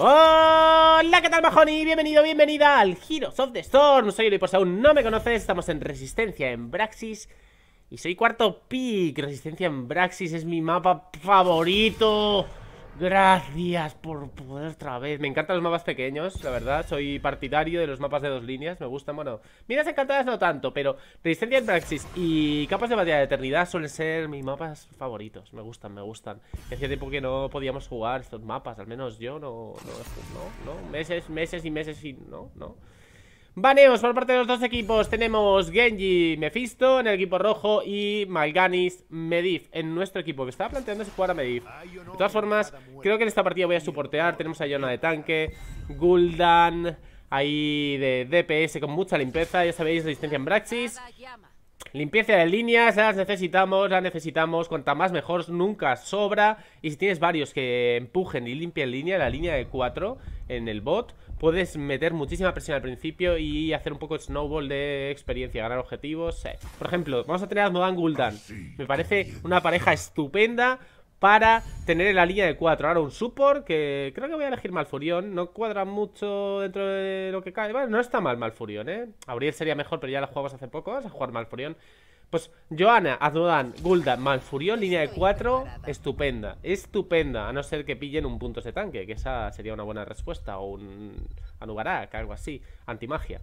Hola, ¿qué tal, majoni? Bienvenido, bienvenida al Heroes of the Storm. Soy y por si aún no me conoces, estamos en Resistencia en Braxis. Y soy cuarto pick Resistencia en Braxis es mi mapa favorito Gracias por poder otra vez. Me encantan los mapas pequeños, la verdad. Soy partidario de los mapas de dos líneas Me gustan, bueno, miras encantadas no tanto Pero Resistencia en Praxis y Capas de Batalla de Eternidad Suelen ser mis mapas favoritos. Me gustan, me gustan. Hacía tiempo que no podíamos jugar estos mapas Al menos yo no, no, no, no. Meses, meses y meses y no, no Baneos por parte de los dos equipos Tenemos Genji Mephisto en el equipo rojo Y Malganis Medivh en nuestro equipo Que estaba planteándose jugar a Medivh De todas formas, creo que en esta partida voy a soportear. Tenemos a Yona de tanque Gul'dan Ahí de DPS con mucha limpieza Ya sabéis, resistencia en Braxis. Limpieza de líneas, las necesitamos, las necesitamos. Cuanta más mejor, nunca sobra. Y si tienes varios que empujen y limpien línea La línea de 4 en el bot puedes meter muchísima presión al principio y hacer un poco de snowball de experiencia, ganar objetivos. Por ejemplo, vamos a tener a Modan Gul'dan. Me parece una pareja estupenda para tener en la línea de 4. Ahora un support que creo que voy a elegir Malfurion. No cuadra mucho dentro de lo que cae. Bueno, no está mal Malfurion, ¿eh? Abril sería mejor, pero ya la jugamos hace poco. Vamos a jugar Malfurion. Pues Joana, Azmodan, Gul'dan, Malfurion, línea de 4, estupenda, estupenda, a no ser que pillen un punto de tanque, que esa sería una buena respuesta, o un Anubarak, algo así, antimagia.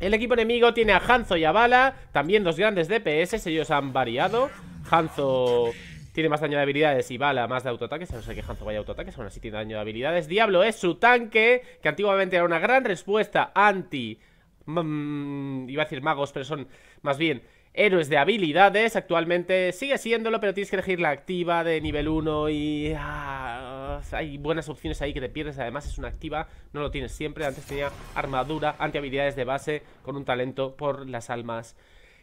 El equipo enemigo tiene a Hanzo y a Bala, también dos grandes DPS, ellos han variado. Hanzo tiene más daño de habilidades y Bala más de autoataques, no sé que Hanzo vaya a autoataques, aún así tiene daño de habilidades. Diablo es su tanque, que antiguamente era una gran respuesta anti... Mm, iba a decir magos, pero son más bien héroes de habilidades. Actualmente sigue siéndolo, pero tienes que elegir la activa de nivel 1 y... Ah, hay buenas opciones ahí que te pierdes. Además es una activa, no lo tienes siempre. Antes tenía armadura, anti-habilidades de base con un talento por las almas.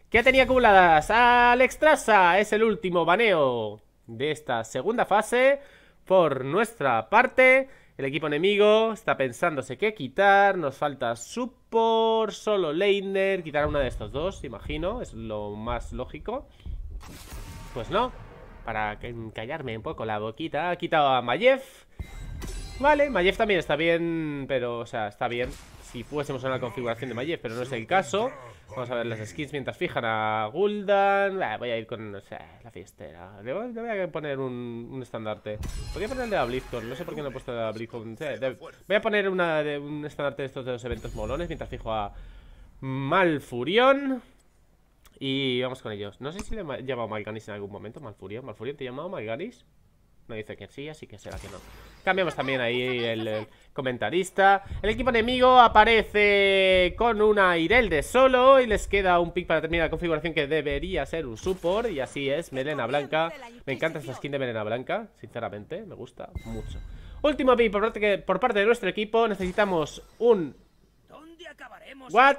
¿Qué tenía acumuladas? Alex Traza es el último baneo de esta segunda fase. Por nuestra parte... El equipo enemigo está pensándose qué quitar. Nos falta support, solo laner. Quitar a uno de estos dos, imagino. Es lo más lógico. Pues no. Para callarme un poco la boquita. Ha quitado a Mayev. Vale, Mayev también está bien. Pero, o sea, está bien si fuésemos en la configuración de Mayev, pero no es el caso. Vamos a ver las skins mientras fijan a Gul'dan. voy a ir con o sea, la fiestera. Le voy, a poner un, estandarte. Podría poner el de la BlizzCon, no sé por qué no he puesto la BlizzCon. voy a poner una de, un estandarte de estos de los eventos molones mientras fijo a Malfurion. Y vamos con ellos. No sé si le he llamado Malganis en algún momento. Malfurion. Malfurion, ¿te he llamado Malganis? Me dice que sí, así que será que no. Cambiamos también ahí el, comentarista. El equipo enemigo aparece con una Irel de solo y les queda un pick para terminar la configuración que debería ser un support. Y así es, Melena Blanca. Me encanta esta skin de Melena Blanca, sinceramente, me gusta mucho. Último pick por parte, por parte de nuestro equipo. Necesitamos un... ¿What?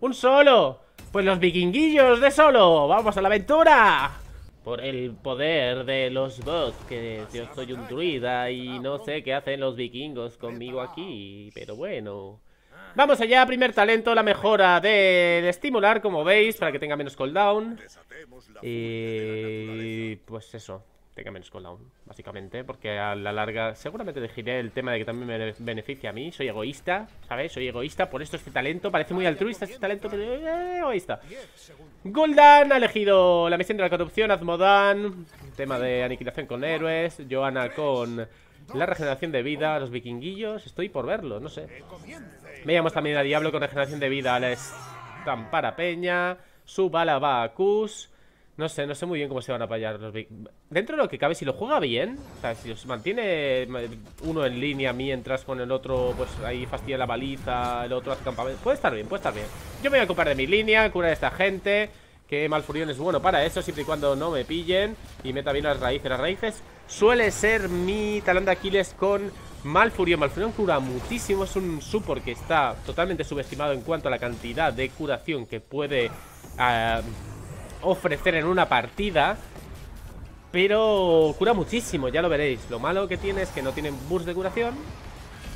¿Un solo? Pues los vikinguillos de solo. ¡Vamos a la aventura! Por el poder de los bots, que yo soy un druida y no sé qué hacen los vikingos conmigo aquí, pero bueno. Vamos allá, primer talento, la mejora de, estimular, como veis, para que tenga menos cooldown. Y pues eso, tenga menos cooldown, básicamente, porque a la larga seguramente elegiré el tema de que también me beneficia a mí. Soy egoísta, ¿sabes? Soy egoísta, por esto este talento parece muy altruista, este talento, pero eh, egoísta. Gul'dan ha elegido la misión de la corrupción, Azmodan, tema de aniquilación con héroes, Johanna con la regeneración de vida, los vikinguillos, estoy por verlo, no sé. Veíamos también a Diablo con regeneración de vida, la estampara peña, su bala va a Kus. No sé, no sé muy bien cómo se van a apoyar los Dentro de lo que cabe, si lo juega bien O sea, si os mantiene uno en línea Mientras con el otro, pues ahí fastidia la baliza El otro hace campamento Puede estar bien, puede estar bien. Yo me voy a ocupar de mi línea, curar a esta gente Que Malfurion es bueno para eso Siempre y cuando no me pillen Y meta bien las raíces. Las raíces suele ser mi talón de Aquiles con Malfurion Malfurion cura muchísimo Es un support que está totalmente subestimado En cuanto a la cantidad de curación que puede... Uh, ofrecer en una partida Pero cura muchísimo, ya lo veréis Lo malo que tiene es que no tiene burst de curación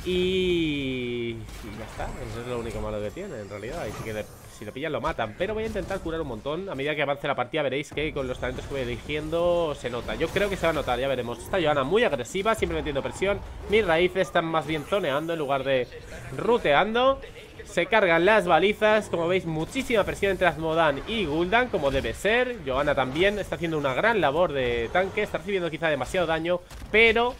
Y... y ya está, eso es lo único malo que tiene en realidad. Y que si lo pillan lo matan. Pero voy a intentar curar un montón. A medida que avance la partida veréis que con los talentos que voy eligiendo se nota. Yo creo que se va a notar, ya veremos. Esta Joana muy agresiva, siempre metiendo presión. Mis raíces están más bien zoneando en lugar de ruteando. Se cargan las balizas, como veis muchísima presión entre Azmodan y Gul'dan Como debe ser, Johanna también está haciendo una gran labor de tanque Está recibiendo quizá demasiado daño Pero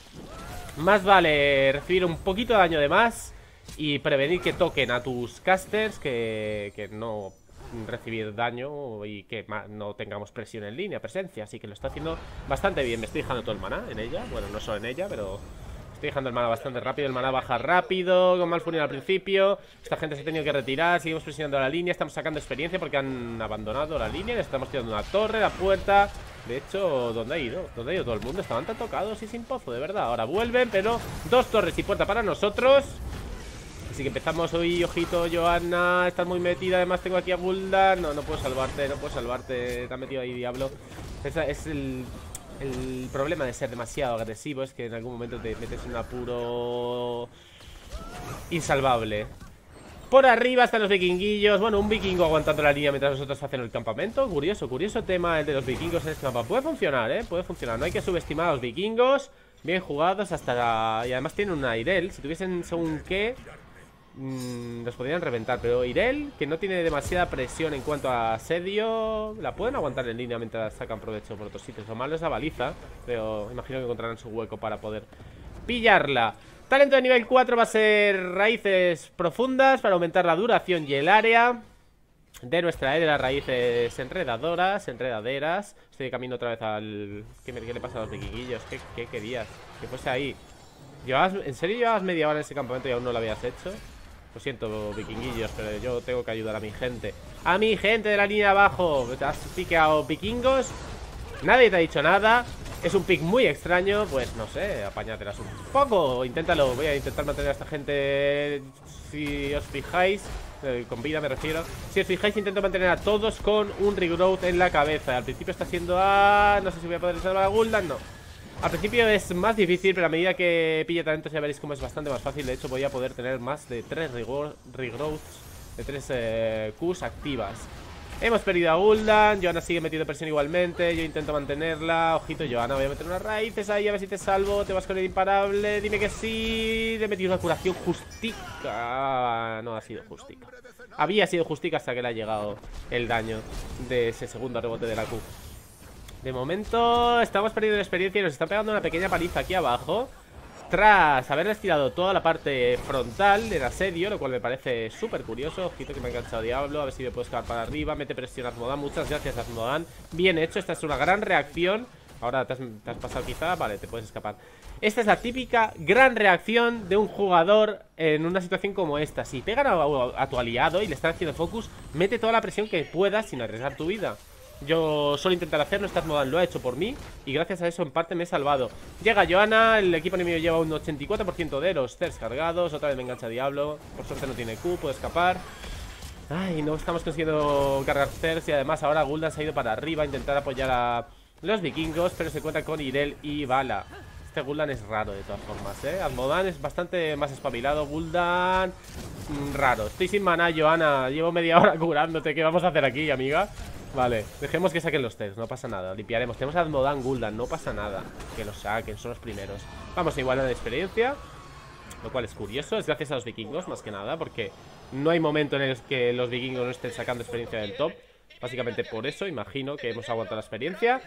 más vale recibir un poquito de daño de más Y prevenir que toquen a tus casters Que, que no recibir daño y que no tengamos presión en línea, presencia. Así que lo está haciendo bastante bien. Me estoy dejando todo el mana en ella. Bueno, no solo en ella, pero Estoy dejando el mana bastante rápido, el mana baja rápido Con Malfurion al principio. Esta gente se ha tenido que retirar, seguimos presionando la línea Estamos sacando experiencia porque han abandonado la línea Les estamos tirando una torre, la puerta. De hecho, ¿dónde ha ido? ¿Dónde ha ido todo el mundo? Estaban tan tocados y sin pozo, de verdad. Ahora vuelven, pero dos torres y puerta para nosotros. Así que empezamos hoy, ojito, Johanna Estás muy metida, además tengo aquí a Gul'dan No, no puedo salvarte, no puedo salvarte. Te ha metido ahí, diablo. Esa es el el problema de ser demasiado agresivo es que en algún momento te metes en un apuro insalvable. Por arriba están los vikinguillos. Bueno, un vikingo aguantando la línea mientras nosotros hacen el campamento. Curioso, curioso tema el de los vikingos en este mapa. Puede funcionar, ¿eh? Puede funcionar. No hay que subestimar a los vikingos. Bien jugados hasta... Y además tienen una Irel. Si tuviesen según qué... Mmm, los podrían reventar, pero Irel, que no tiene demasiada presión en cuanto a asedio, la pueden aguantar en línea mientras sacan provecho por otros sitios. Lo malo es la baliza, pero imagino que encontrarán su hueco para poder pillarla. Talento de nivel 4 va a ser raíces profundas para aumentar la duración y el área de nuestra era, raíces enredadoras, enredaderas. Estoy de camino otra vez al... ¿Qué, le pasa a los vikinguillos? ¿Qué, qué querías? Que fuese ahí. ¿En serio llevabas media hora en ese campamento y aún no lo habías hecho? Lo siento, vikinguillos, pero yo tengo que ayudar a mi gente. ¡A mi gente de la línea abajo! ¿Te has piqueado vikingos? Nadie te ha dicho nada. Es un pick muy extraño. Pues no sé, apáñatelas un poco. Inténtalo, voy a intentar mantener a esta gente. Si os fijáis eh, Con vida me refiero. Si os fijáis intento mantener a todos con un regrowth en la cabeza. Al principio está siendo Ah, no sé si voy a poder salvar a Gul'dan, no al principio es más difícil, pero a medida que pille talentos ya veréis cómo es bastante más fácil. De hecho, voy a poder tener más de 3 regrowths, de 3 eh, Qs activas. Hemos perdido a Gul'dan, Johanna sigue metiendo presión igualmente, yo intento mantenerla, ojito Johanna, voy a meter unas raíces ahí a ver si te salvo, te vas con el imparable, dime que sí, he metido una curación justica, no ha sido justica, había sido justica hasta que le ha llegado el daño de ese segundo rebote de la Q. De momento estamos perdiendo experiencia y nos está pegando una pequeña paliza aquí abajo. Tras haber tirado toda la parte frontal del asedio Lo cual me parece súper curioso. Ojito que me ha enganchado Diablo, a ver si me puedo escapar para arriba. Mete presión a Azmodan, muchas gracias Azmodan Bien hecho, esta es una gran reacción. Ahora te has, te has, pasado quizá, vale, te puedes escapar. Esta es la típica gran reacción de un jugador en una situación como esta. Si pegan a, a tu aliado y le están haciendo focus Mete toda la presión que puedas sin arriesgar tu vida yo suelo intentar hacerlo, esta modal lo ha hecho por mí Y gracias a eso en parte me he salvado Llega Johanna, el equipo enemigo lleva un 84% de los Cers cargados Otra vez me engancha Diablo, por suerte no tiene Q, puede escapar Ay, no estamos consiguiendo cargar Cers Y además ahora Gul'dan se ha ido para arriba A intentar apoyar a los vikingos Pero se cuenta con Irel y Bala Este Gul'dan es raro de todas formas, ¿eh? Almodan es bastante más espabilado Gul'dan... Mm, raro Estoy sin mana, Johanna Llevo media hora curándote ¿Qué vamos a hacer aquí, amiga? Vale, dejemos que saquen los test, no pasa nada Limpiaremos, tenemos a Admodan Gul'dan, no pasa nada Que los saquen, son los primeros. Vamos a igualar de experiencia Lo cual es curioso, es gracias a los vikingos Más que nada, porque no hay momento en el que los vikingos no estén sacando experiencia del top. Básicamente por eso, imagino que hemos aguantado la experiencia.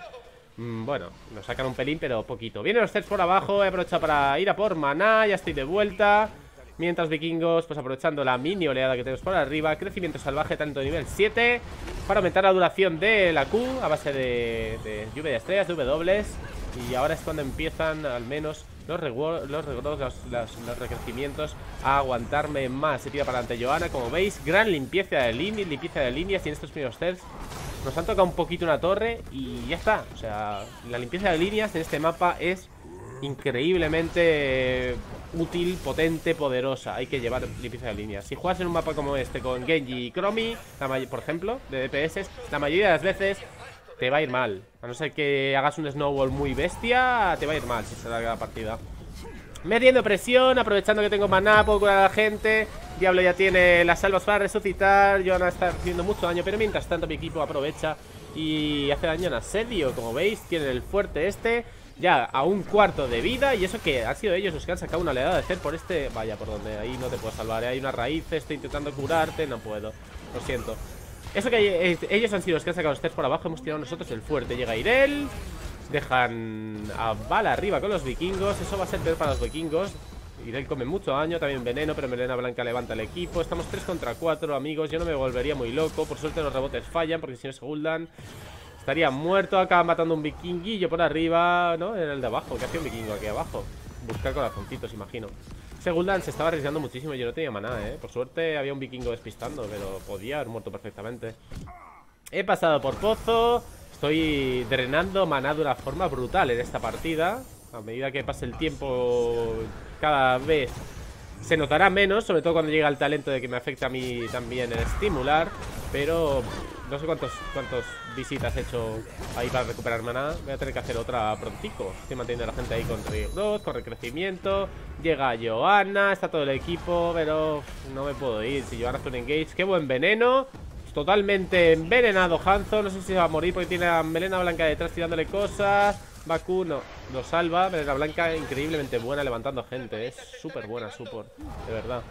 Mm, Bueno, nos sacan un pelín, pero poquito. Vienen los tests por abajo, he aprovechado para ir a por maná Ya estoy de vuelta Mientras vikingos, pues aprovechando la mini oleada que tenemos por arriba Crecimiento salvaje, tanto nivel 7 Para aumentar la duración de la Q A base de, de lluvia de estrellas, de W Y ahora es cuando empiezan al menos los los, los, recrecimientos A aguantarme más. Se tira para adelante Johanna, como veis Gran limpieza de líneas, limpieza de líneas Y en estos primeros tests nos han tocado un poquito una torre Y ya está, o sea La limpieza de líneas en este mapa es increíblemente útil, potente, poderosa. Hay que llevar limpieza de líneas. Si juegas en un mapa como este con Genji y Chromie, por ejemplo, de DPS, la mayoría de las veces te va a ir mal. A no ser que hagas un snowball muy bestia, te va a ir mal si se larga la partida. Metiendo presión, aprovechando que tengo maná, puedo curar a la gente Diablo ya tiene las salvas para resucitar Johanna está haciendo mucho daño Pero mientras tanto mi equipo aprovecha y hace daño en asedio Como veis, tienen el fuerte este Ya a un cuarto de vida Y eso que han sido ellos los que han sacado una oleada de hacer por este Vaya, por donde ahí no te puedo salvar ¿eh? Hay una raíz, estoy intentando curarte, no puedo Lo siento. Eso que ellos han sido los que han sacado los por abajo Hemos tirado nosotros el fuerte Llega Irel Dejan a bala arriba con los vikingos Eso va a ser peor para los vikingos. Irel come mucho daño, también veneno Pero Melena Blanca levanta el equipo Estamos 3 contra 4, amigos Yo no me volvería muy loco Por suerte los rebotes fallan Porque si no se Guldan Estaría muerto Acaba matando un vikinguillo por arriba ¿No? En el de abajo ¿Qué hacía un vikingo aquí abajo? Buscar corazoncitos, imagino Ese Guldan se estaba arriesgando muchísimo Yo no tenía maná, ¿eh? Por suerte había un vikingo despistando Pero podía haber muerto perfectamente He pasado por pozo Estoy drenando maná de una forma brutal en esta partida A medida que pase el tiempo Cada vez se notará menos Sobre todo cuando llega el talento de que me afecta a mí también el estimular Pero no sé cuántos, cuántos visitas he hecho ahí para recuperar maná Voy a tener que hacer otra prontico. Estoy manteniendo a la gente ahí con regrowth, con recrecimiento. Llega Johanna, está todo el equipo Pero no me puedo ir. Si Johanna hace un engage, qué buen veneno. Totalmente envenenado Hanzo. No sé si va a morir porque tiene a Melena Blanca detrás tirándole cosas Baku no, lo salva Melena Blanca increíblemente buena levantando gente Es súper buena support, de verdad.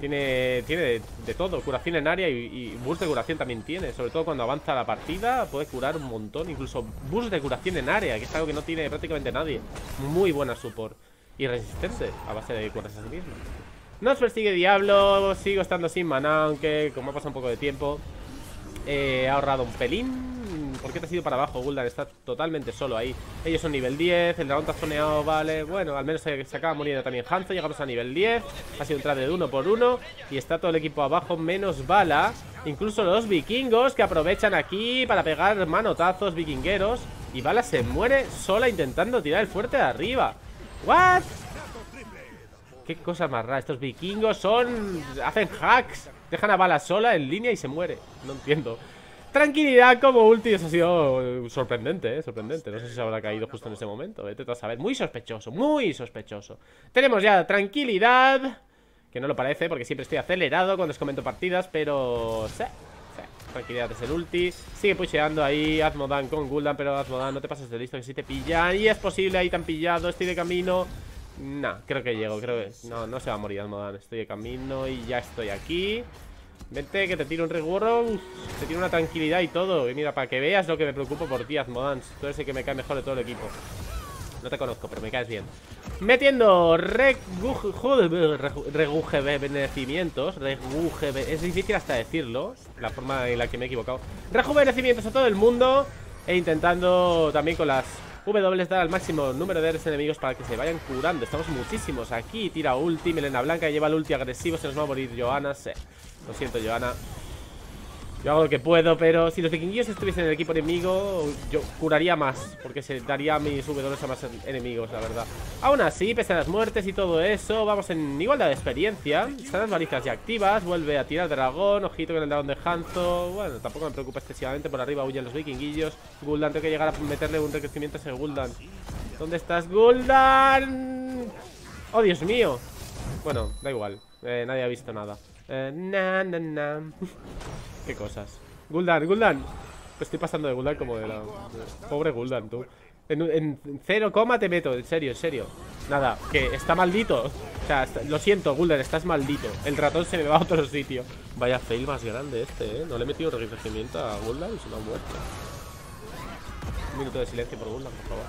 Tiene, tiene de, todo Curación en área y, y, boost de curación también tiene Sobre todo cuando avanza la partida Puede curar un montón Incluso boost de curación en área Que es algo que no tiene prácticamente nadie. Muy buena support. Y resistirse a base de curarse a sí mismo. Nos persigue Diablo Sigo estando sin maná Aunque como ha pasado un poco de tiempo He ahorrado un pelín ¿Por qué te has ido para abajo, Guldan? Está totalmente solo ahí. Ellos son nivel 10, el dragón te ha zoneado, vale. Bueno, al menos se, se acaba muriendo también Hanzo Llegamos a nivel 10, ha sido un trade de uno por uno Y está todo el equipo abajo, menos bala. Incluso los vikingos que aprovechan aquí Para pegar manotazos vikingueros Y bala se muere sola intentando tirar el fuerte de arriba. ¿What? Qué cosa más rara, estos vikingos son... Hacen hacks Dejan a Bala sola en línea y se muere. No entiendo Tranquilidad como ulti, eso ha sido sorprendente, ¿eh? Sorprendente, no sé si se habrá caído justo en ese momento Vete a saber, muy sospechoso, muy sospechoso. Tenemos ya tranquilidad Que no lo parece porque siempre estoy acelerado cuando os comento partidas Pero... Sí, sí, tranquilidad es el ulti. Sigue pusheando ahí Azmodan con Gul'dan Pero Azmodan no te pases de listo que si te pillan Y es posible, ahí te han pillado, estoy de camino. No, creo que llego, creo que... No, no se va a morir Almodan Estoy de camino y ya estoy aquí Vente, que te tiro un regurro Te tiro una tranquilidad y todo. Y mira, para que veas lo que me preocupo por ti, Azmodan Tú eres el que me cae mejor de todo el equipo. No te conozco, pero me caes bien. Metiendo rejuvenecimientos Rejuve... Es difícil hasta decirlo La forma en la que me he equivocado. Rejuvenecimientos a todo el mundo E intentando también con las W dar al máximo número de enemigos para que se vayan curando. Estamos muchísimos aquí. Tira ulti, Melena Blanca lleva el ulti agresivo Se nos va a morir Johanna, Lo siento Johanna yo hago lo que puedo, pero si los vikingos estuviesen en el equipo enemigo Yo curaría más Porque se daría mis W a más enemigos, la verdad. Aún así, pese a las muertes y todo eso Vamos en igualdad de experiencia. Están las balizas ya activas Vuelve a tirar dragón Ojito con el dragón de Hanzo. Bueno, tampoco me preocupa excesivamente Por arriba huyen los vikinguillos. Gul'dan, tengo que llegar a meterle un recrecimiento a ese Gul'dan. ¿Dónde estás, Gul'dan? ¡Oh, Dios mío! Bueno, da igual eh, Nadie ha visto nada eh, na, na, na. Qué cosas. Gul'dan, Gul'dan. Estoy pasando de Gul'dan como de la... Pobre Gul'dan, tú. En, en, cero coma te meto, en serio, en serio. Nada, que está maldito. O sea, lo siento, Gul'dan, estás maldito. El ratón se me va a otro sitio. Vaya fail más grande este, ¿eh? No le he metido recrecimiento a Gul'dan y se me ha muerto. Un minuto de silencio por Gul'dan, por favor.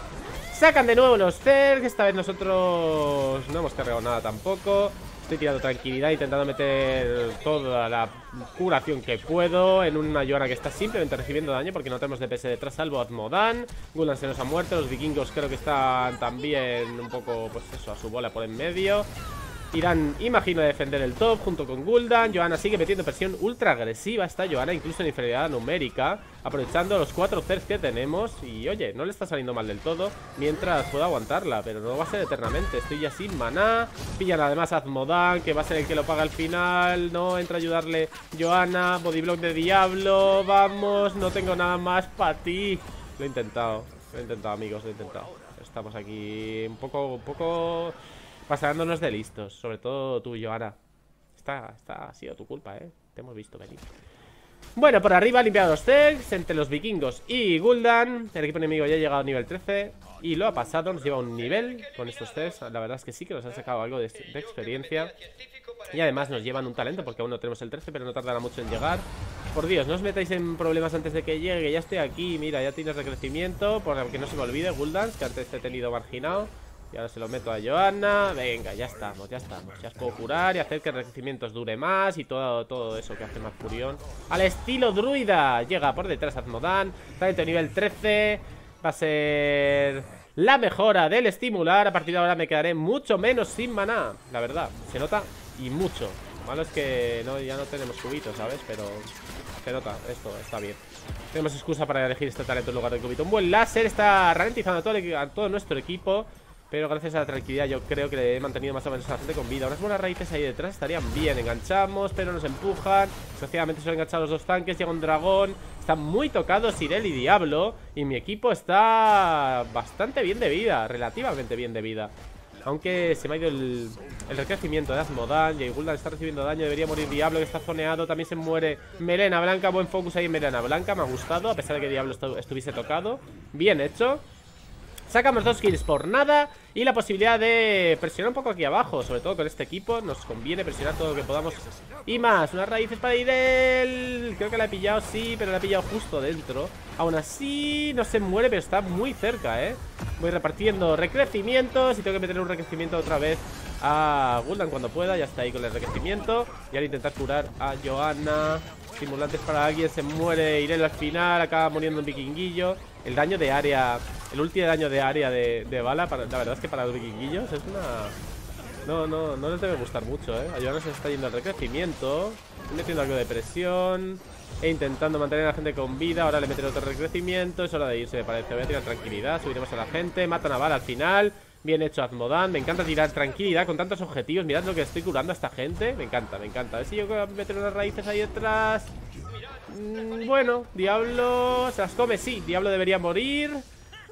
Sacan de nuevo los Zerg Esta vez nosotros no hemos cargado nada tampoco Estoy tirando tranquilidad, intentando meter toda la curación que puedo en una Joana que está simplemente recibiendo daño porque no tenemos DPS detrás, salvo Azmodan. Gulan se nos ha muerto, los vikingos creo que están también un poco, pues eso, a su bola por en medio. Irán, imagino, a defender el top junto con Gul'dan. Johanna sigue metiendo presión ultra agresiva. Está Johanna incluso en inferioridad numérica Aprovechando los cuatro Zers que tenemos. Y oye, no le está saliendo mal del todo Mientras pueda aguantarla, pero no va a ser eternamente. Estoy ya sin maná. Pillan además Azmodan, que va a ser el que lo paga al final. No, entra a ayudarle Johanna. Bodyblock de Diablo. Vamos, no tengo nada más para ti. Lo he intentado, lo he intentado amigos, lo he intentado. Estamos aquí un poco, un poco pasándonos de listos. Sobre todo tú, Joana. Está, está, ha sido tu culpa, ¿eh? Te hemos visto venir. Bueno, por arriba limpiado los Tex entre los vikingos y Guldan. El equipo enemigo ya ha llegado a nivel 13 y lo ha pasado, nos lleva un nivel con estos Tex. La verdad es que sí que nos han sacado algo de, experiencia. Y además nos llevan un talento porque aún no tenemos el 13, pero no tardará mucho en llegar. Por Dios, no os metáis en problemas antes de que llegue, ya estoy aquí, mira, ya tienes recrecimiento, por que no se me olvide, Guldans, que antes he tenido marginado. Y ahora se lo meto a Johanna. Venga, ya estamos, ya estamos. Ya os puedo curar y hacer que el recrecimiento dure más y todo, todo eso que hace más furión. Al estilo druida. Llega por detrás Azmodan. Talento nivel 13. Va a ser la mejora del estimular. A partir de ahora me quedaré mucho menos sin maná. La verdad, se nota y mucho. Lo malo es que no, ya no tenemos cubitos, ¿sabes? Pero se nota, esto está bien. Tenemos excusa para elegir este talento en lugar de cubito. Un buen láser está ralentizando a todo, a todo nuestro equipo. Pero gracias a la tranquilidad yo creo que le he mantenido más o menos a la gente con vida. Unas buenas raíces ahí detrás estarían bien Enganchamos, pero nos empujan. Desgraciadamente se han enganchado los dos tanques Llega un dragón Están muy tocados Sirel y Diablo Y mi equipo está bastante bien de vida Relativamente bien de vida. Aunque se me ha ido el, el recrecimiento de Asmodan Y Guldan está recibiendo daño Debería morir Diablo que está zoneado También se muere Melena Blanca Buen focus ahí en Melena Blanca Me ha gustado A pesar de que Diablo estuviese tocado. Bien hecho Sacamos dos kills por nada Y la posibilidad de presionar un poco aquí abajo Sobre todo con este equipo. Nos conviene presionar todo lo que podamos Y más, unas raíces para Irel Creo que la he pillado, sí, pero la he pillado justo dentro. Aún así no se muere Pero está muy cerca, eh Voy repartiendo recrecimientos Y tengo que meter un recrecimiento otra vez a Guldan cuando pueda. Ya está ahí con el recrecimiento. Y ahora intentar curar a Johanna. Simulantes para alguien, se muere Irel al final, acaba muriendo un vikinguillo. El daño de área el último daño de área de, bala, para, la verdad es que para los vikinguillos es una... No, no, no les debe gustar mucho, ¿eh? Ayudarnos se está yendo al recrecimiento Metiendo algo de presión E intentando mantener a la gente con vida Ahora le meteré otro recrecimiento Es hora de irse, me parece. Voy a tirar tranquilidad Subiremos a la gente Matan a bala al final Bien hecho Azmodan Me encanta tirar tranquilidad con tantos objetivos Mirad lo que estoy curando a esta gente Me encanta, me encanta. A ver si yo a meter unas raíces ahí detrás. Mm, Bueno, Diablo Se las come, sí Diablo debería morir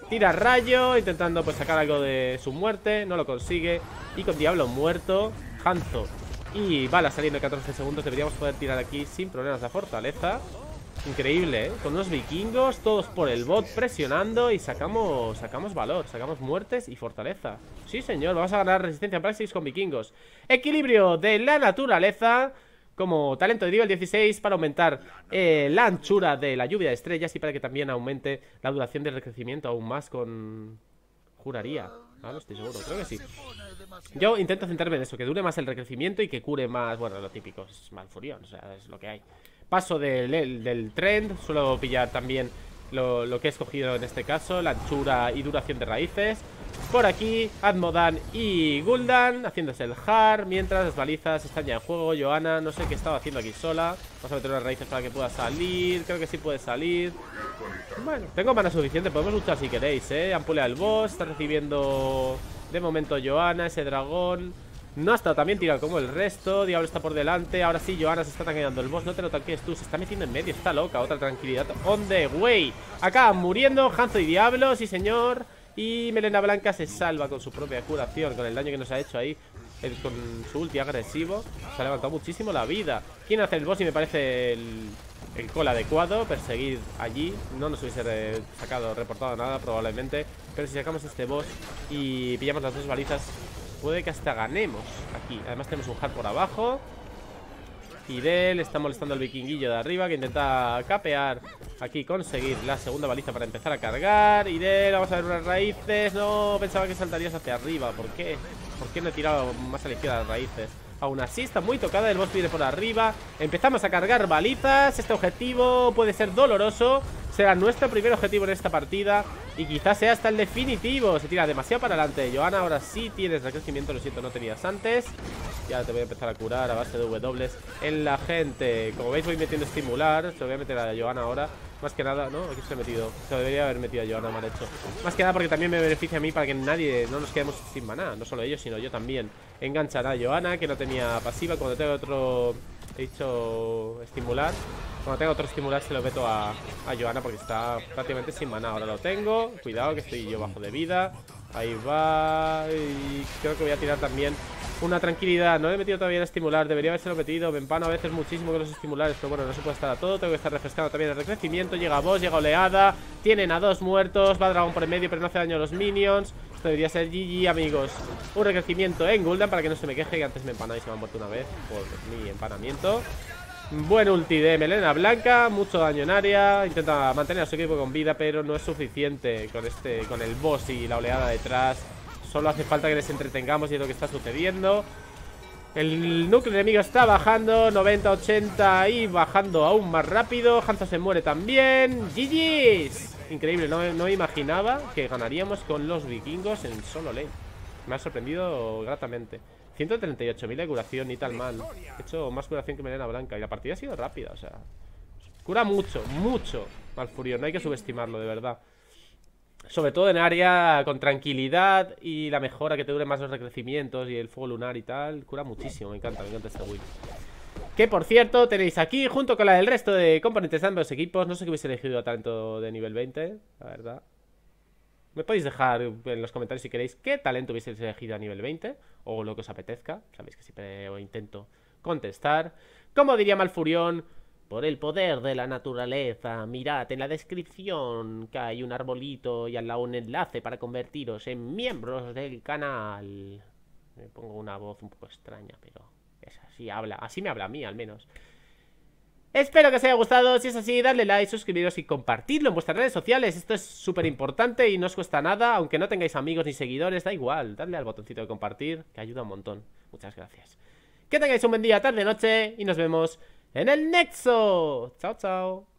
Tira rayo, intentando pues sacar algo de su muerte No lo consigue Y con Diablo muerto Hanzo y bala saliendo en 14 segundos Deberíamos poder tirar aquí sin problemas la fortaleza. Increíble, ¿eh? Con unos vikingos Todos por el bot presionando Y sacamos sacamos valor Sacamos muertes y fortaleza. Sí señor, vamos a ganar resistencia praxis con vikingos. Equilibrio de la naturaleza como talento de nivel 16 para aumentar eh, la anchura de la lluvia de estrellas y para que también aumente la duración del recrecimiento aún más con... Juraría. Ah, no estoy seguro, creo que sí. Yo intento centrarme en eso, que dure más el recrecimiento y que cure más, bueno, lo típico, es malfurión, o sea, es lo que hay. Paso del, del trend, suelo pillar también lo, que he escogido en este caso, la anchura y duración de raíces. Por aquí, Admodan y Guldan haciéndose el har Mientras las balizas están ya en juego. Johanna, no sé qué estaba haciendo aquí sola. Vamos a meter unas raíces para que pueda salir Creo que sí puede salir. Bueno, tengo mana suficiente, podemos luchar si queréis, eh. Ampulea el boss, está recibiendo De momento Johanna, ese dragón no ha estado también tirado como el resto Diablo está por delante Ahora sí, Johanna se está tanqueando el boss No te lo tanques tú Se está metiendo en medio Está loca Otra tranquilidad On the way Acá muriendo Hanzo y Diablo Sí, señor y Melena Blanca se salva con su propia curación Con el daño que nos ha hecho ahí Con su ulti agresivo Se ha levantado muchísimo la vida ¿Quién hace el boss? Y me parece el, el call adecuado Perseguir allí No nos hubiese sacado, reportado nada probablemente Pero si sacamos este boss Y pillamos las dos balizas Puede que hasta ganemos aquí. Además tenemos un hard por abajo. Fidel está molestando al vikinguillo de arriba Que intenta capear. Aquí conseguir la segunda baliza para empezar a cargar. Idel, vamos a ver unas raíces. No, pensaba que saltarías hacia arriba. ¿Por qué? ¿Por qué no he tirado más a la izquierda las raíces? Aún así está muy tocada, el boss viene por arriba. Empezamos a cargar balizas Este objetivo puede ser doloroso. Será nuestro primer objetivo en esta partida Y quizás sea hasta el definitivo. Se tira demasiado para adelante. Johanna, ahora sí tienes recrecimiento Lo siento, no tenías antes. Ya te voy a empezar a curar a base de W En la gente. Como veis voy metiendo estimular. Se lo voy a meter a Johanna ahora. Más que nada, ¿no? Aquí se he metido. Se debería haber metido a Johanna, mal hecho. Más que nada porque también me beneficia a mí Para que nadie, no nos quedemos sin maná. No solo ellos, sino yo también Enganchará a Johanna Que no tenía pasiva. Cuando tengo otro He dicho estimular. Cuando tenga otro estimular se lo meto a, a Johanna porque está prácticamente sin mana. Ahora lo tengo, cuidado que estoy yo bajo de vida. Ahí va. Y creo que voy a tirar también una tranquilidad. No he metido todavía en estimular. Debería haberse metido. Me empano a veces muchísimo con los estimulares Pero bueno, no se puede estar a todo. Tengo que estar refrescando también el recrecimiento. Llega boss, llega oleada. Tienen a dos muertos. Va dragón por el medio Pero no hace daño a los minions Esto debería ser GG, amigos. Un recrecimiento en Gul'dan Para que no se me queje Que antes me empana y se me ha muerto una vez Por mi empanamiento. Buen ulti de Melena Blanca, mucho daño en área. Intenta mantener a su equipo con vida Pero no es suficiente con este con el boss y la oleada detrás. Solo hace falta que les entretengamos y es lo que está sucediendo El núcleo enemigo está bajando 90, 80 y bajando aún más rápido. Hanzo se muere también. GG's Increíble, no, no imaginaba que ganaríamos con los vikingos en solo lane. Me ha sorprendido gratamente. 138.000 de curación, ni tal mal. He hecho más curación que Melena Blanca Y la partida ha sido rápida, o sea Cura mucho, mucho Malfurion, no hay que subestimarlo, de verdad Sobre todo en área con tranquilidad Y la mejora que te dure más los recrecimientos Y el fuego lunar y tal Cura muchísimo, me encanta, me encanta esta build que por cierto, tenéis aquí, junto con la del resto de componentes de ambos equipos No sé qué hubiese elegido a tanto de nivel 20, la verdad me podéis dejar en los comentarios si queréis qué talento hubieseis elegido a nivel 20 o lo que os apetezca. Sabéis que siempre intento contestar. Como diría Malfurión, por el poder de la naturaleza, mirad en la descripción que hay un arbolito y al lado un enlace para convertiros en miembros del canal. Me pongo una voz un poco extraña, pero es así, habla, así me habla a mí al menos. Espero que os haya gustado, si es así, dadle like, suscribiros y compartidlo en vuestras redes sociales. Esto es súper importante y no os cuesta nada Aunque no tengáis amigos ni seguidores, da igual. Dadle al botoncito de compartir, que ayuda un montón. Muchas gracias. Que tengáis un buen día, tarde, noche Y nos vemos en el Nexo Chao, chao